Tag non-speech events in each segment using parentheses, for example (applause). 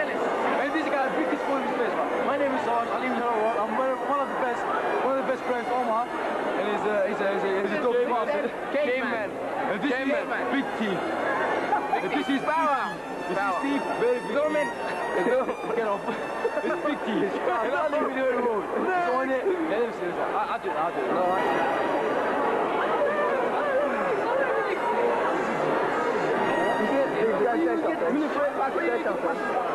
tennis. And these guys big school in this place. My name is Sarge, I live I'm one of the best, one of the best players in Omaha. And he's a, he's a, he's a, he's a top player. Game man. And this Game is man. big team. and this is power. This power. is Steve, very big. Norman. Get off. This is big team. And I live in Harrow. So on it, let him see I, I do it, I do it. I do it. Yes, yes, yes. Back, back, back, back.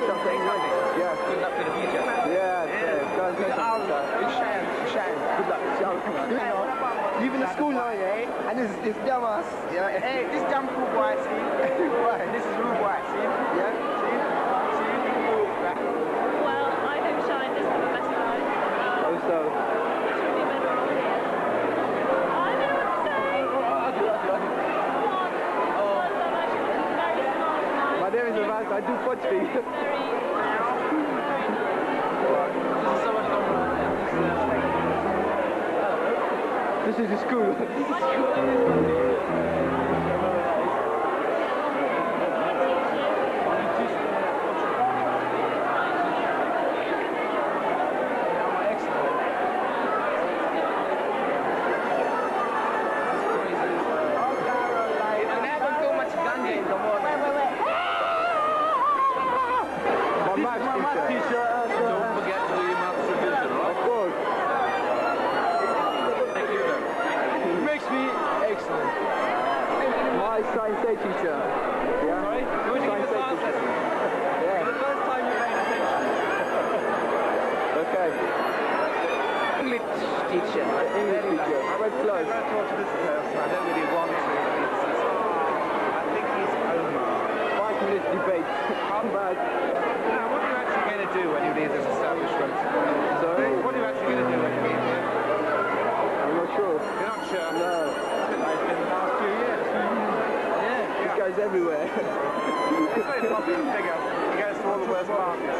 Yeah. Good luck for the future. Yeah, yeah. Say something. Shine, shine. Good luck. See how it comes out. Leaving the school now, yeah? And this is dumbass. Yeah. Hey, this damn cool boy, see? This is rude boy, see? Yeah? See? See? Right. Well, I hope Shine doesn't have a better life. Oh, so. Should be better off here. I know what to say. I'll do it, I'll do it, I'll do it. Come on. Well done, actually. Very smart man. My name is Avance. I do things. Very, very This is school. And I haven't too much gun game no more. Wait, wait, wait. My maths my maths teacher. Don't forget to do your maths revision, Of course. Thank you then. It makes me excellent. My science day teacher. Yeah? Sorry? Give a science lesson? Yeah. The first time you paid attention. Okay. Teacher. English teacher. I close. I don't really want to. I think he's. Five minutes debate. (laughs) Come back. Now, what are you actually going to do when you leave this establishment? Sorry? What are you actually going to do when you leave here? I'm not sure. You're not sure? No. It's been like in the last few years. Yeah. This guy's everywhere. He's very popular figure. He goes to all the worst markets.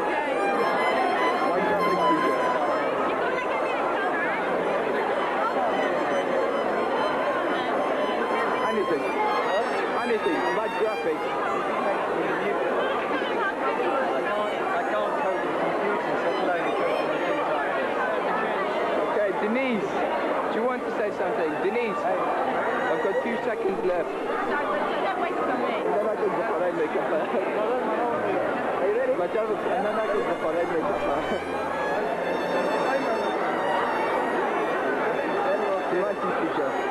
alone code with computer. Okay, Denise. Do you want to say something? Denise. I've got two seconds left. Don't wait for me. And then I can go for. Are you ready? My job and then I can go for makeup. My teacher.